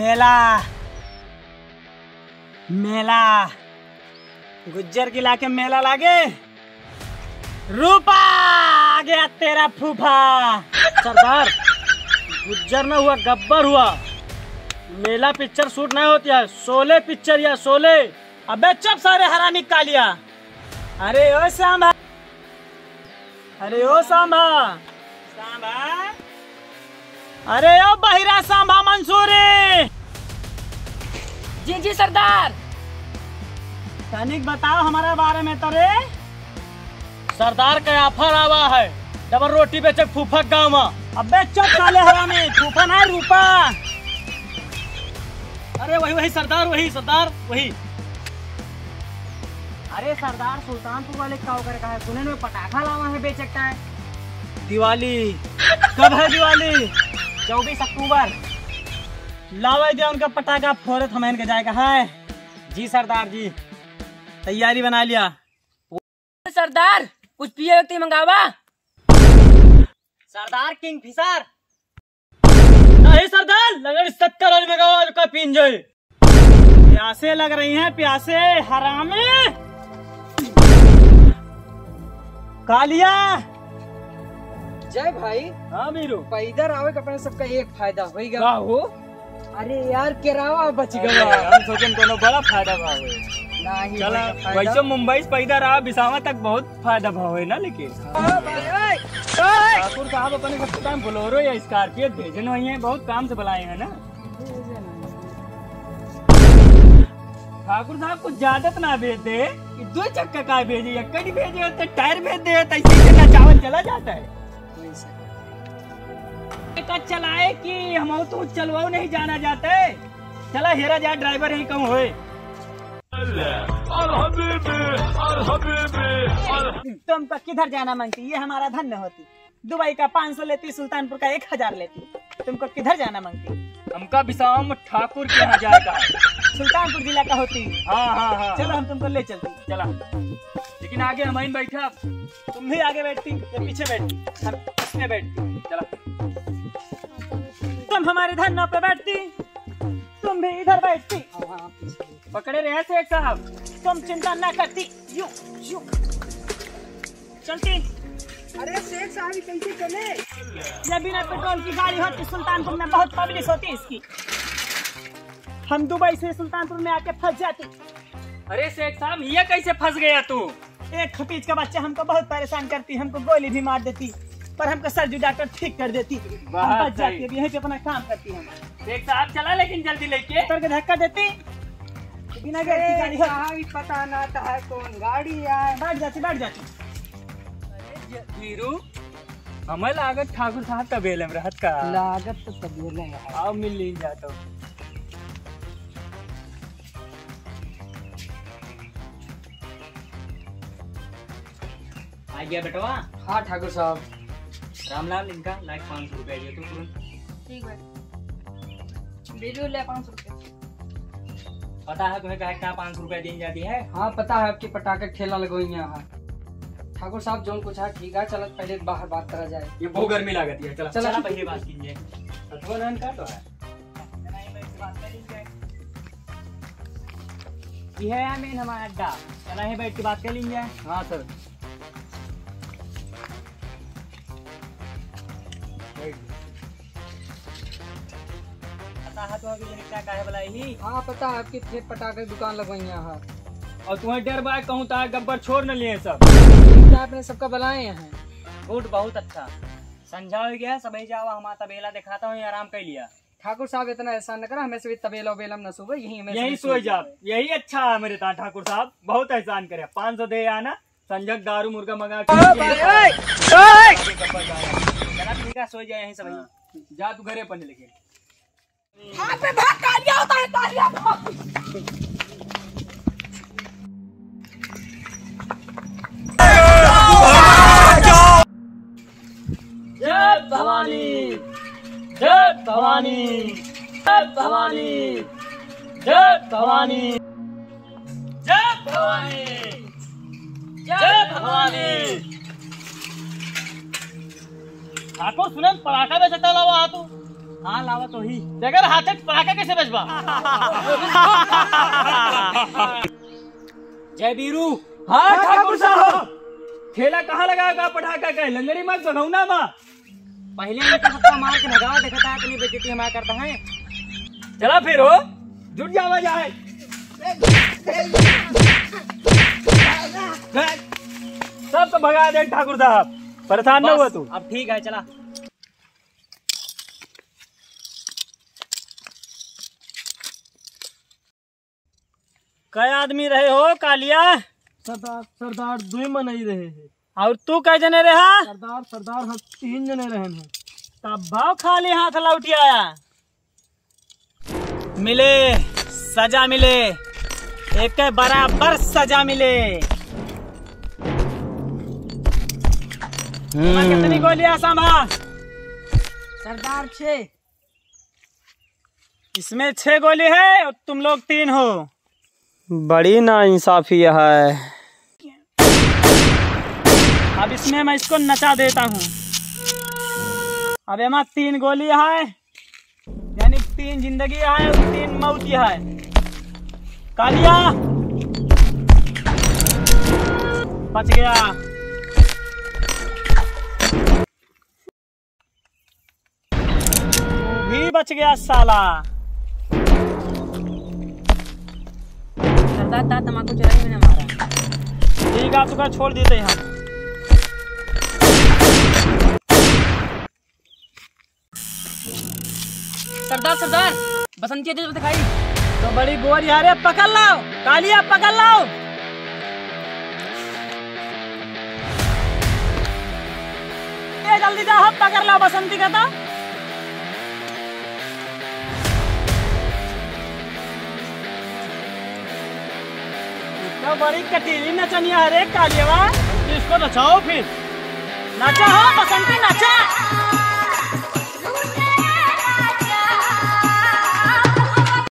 मेला। मेला। गुज्जर की लाके मेला लागे। रूपा आ गया तेरा फूफा। सरदार गुज्जर न हुआ गब्बर हुआ। मेला पिक्चर शूट नहीं होती है। सोले पिक्चर या सोले अबे चुप सारे हरामी कालिया अरे ओ सांभा। अरे ओ सांभा। सांभा? अरे ओ बहिरा सांभा मंसूरी। जी जी सरदार। तनिक बताओ हमारे बारे में तरे। सरदार का ऑफ़र आवा है। डबल रोटी बेचे फूफक गाँव में। अबे चुप साले हरामी फूफा ना रूपा। अरे वही वही सरदार वही सरदार वही। अरे सरदार सुल्तानपुर वाले का करे का है सुने में पटाखा लावा है बेचकता है। दिवाली। कब है दिवाली? चौबीस अक्टूबर। लावा दिया उनका पटाखा फोड़े थमैन के जाएगा। है जी सरदार जी। तैयारी बना लिया। सरदार कुछ पिए व्यक्ति मंगावा। सरदार किंग फिशर। नहीं सरदार लगन सत्तर और मेगावाट का पीन जाए प्यासे लग रही हैं प्यासे हरामे। कालिया। जय भाई। हाँ मीरू। पैदर आवे का अपने सबका एक फ़ायदा होगा हो? अरे यार केरावा बच गया। हम सोचन कोनो बड़ा फ़ायदा भाव है। चला वैसे मुंबई से पैदा रहा बिसावा तक बहुत फ़ायदा भाव है ना लेकिन ठाकुर साहब अपने सबसे टाइम बोलोरो या स्कॉर्पियो भेजन हुई है बहुत काम से बुलाए हैं ना। ठाकुर साहब कुछ ज़्यादा तो ना भेज दे दो चक्का का भेजे या कड़ी भेजे तो टायर भेज दे तो ही चला चावल चला जाता है। का चलाए कि हम तो चलवाओ नहीं जाना जाते। चला हेरा जा ड्राइवर ही कम होए। तुम तो किधर जाना मांगती? ये हमारा धन्य होती। दुबई का 500 लेती सुल्तानपुर का एक हज़ार लेती। तुमको किधर जाना मांगती? हमका विशाम ठाकुर के यहाँ जाएगा। सुल्तानपुर जिला का होती। हाँ हाँ हाँ। चलो हम तुमको ले चलते। चला। लेकिन आगे हम बैठा। तुम भी आगे बैठती या पीछे बैठती हम इसमें बैठती। चला। तुम हमारे धन्यों पे बैठती तुम भी इधर बैठती। पकड़े रहे सेठ साहब। तुम चिंता न करती। You you. चलती। अरे शेख साहब कैसे चले? ये बिना पेट्रोल की गाड़ी होती सुल्तानपुर में बहुत पब्लिक होती इसकी। हम दुबई से सुल्तानपुर में आके फंस जाती। अरे शेख साहब ये कैसे फंस गया तू? एक खपीज का बच्चा हमको बहुत परेशान करती हमको गोली भी मार देती। पर हमको सर्जरी डॉक्टर ठीक कर देती। हम बच जाती अब यहीं पे अपना काम करती हम। शेख साहब चला लेकिन जल्दी लेके। के धक्का देती। बिना गाड़ी साहब पता ना था है कौन गाड़ी है बैठ जाती बैठ जाती। वीरू हमें लागत ठाकुर साहब तबेले में रहत का। लागत तो तबेले है आओ मिल ली जाता आ गया बेटवा। हाँ ठाकुर साहब। राम नाम लिखा लाइक पाँच सौ रुपया दिया तो तुरंत। ठीक है। बिजू ले पाँच सौ रुपये। पता है तुम्हें कहा क्या पाँच सौ रुपया दी जाती है? हाँ पता है आपके पटाखे ठेला लगोई यहाँ। ठाकुर साहब जोन कुछ है ठीक है चलत पहले बाहर बात करा जाए। ये बहुत गर्मी लागत है चला चला। चला पहले बात कीजिए। तो है। ये है मेन हमारा अड्डा। चला है बैठ के बात कर लीजिए। हाँ सर। है क्या काहे बुलाई ही हाँ। पता है आपकी फिर पटाखे की दुकान लगवाई यहाँ और तुम्हें डर बाय कहूँ तो गब्बर छोड़ न लिए सब। आपने सबका बुलाए हैं? गुड बहुत अच्छा। समझाओ गया सबही जाओ हमारा तबेला दिखाता हूँ आराम कर लिया। ठाकुर साहब इतना एहसान न करा हमें से तबेला उबेला न सुबह यही हमें यही सो जा यही अच्छा है मेरे ता ठाकुर साहब बहुत एहसान करे। पाँच सौ दे आना संजक दारू मुर्गा मंगा के सो जाए यहीं सब जा तू घरे पढ़ने लगे। जय भवानी जय भवानी। जय भवानी। जय भवानी। जय भवानी। जय भवानी ठाकुर सुनन पराठा बेचता लावा हा हाँ लावा तो ही। अगर हाथे पटाखा कैसे बजबा जय बीरू। हाँ ठाकुर साहब। ठेला कहाँ लगाएगा पटाखा का लंगड़ी मत सगौना मा। पहले मैं तो सबका मार के भगा देखा था इतनी बेइज्जती हमारा करता है। चला फिर हो। जुट जावा जाए सब तो भगा दे ठाकुर साहब। परेशान न हुआ तू। अब ठीक है चला। कई आदमी रहे हो कालिया? सरदार सरदार दो में नहीं रहे है। और तू कई जने रहा? सरदार सरदार हम तीन जने रहे हैं। तब भाव खाली हाथ लौटी आया। मिले सजा मिले। एक के बराबर सजा मिले। कितनी गोलियाँ संभा सरदार छे। इसमें छह गोली है और तुम लोग तीन हो। बड़ी ना इंसाफी है। अब इसमें मैं इसको नचा देता हूँ। अब एमा तीन गोली है। यानी तीन ज़िंदगी है और तीन मौत है। कालिया! बच गया। भी बच गया साला। सरदार ता तमाकू चलाई मैंने मारा ठीक है तुका छोड़ देते हैं। हम सरदार सरदार बसंती दे दिखाई तो बड़ी गोर यारे पकड़ लाओ कालिया पकड़ लाओ। जल्दी जा हम पकड़ लाओ बसंती का था बड़ी कटीरी नचनिया अरे कालिया इसको नचाओ फिर। नाचा हो बसंती नाचा।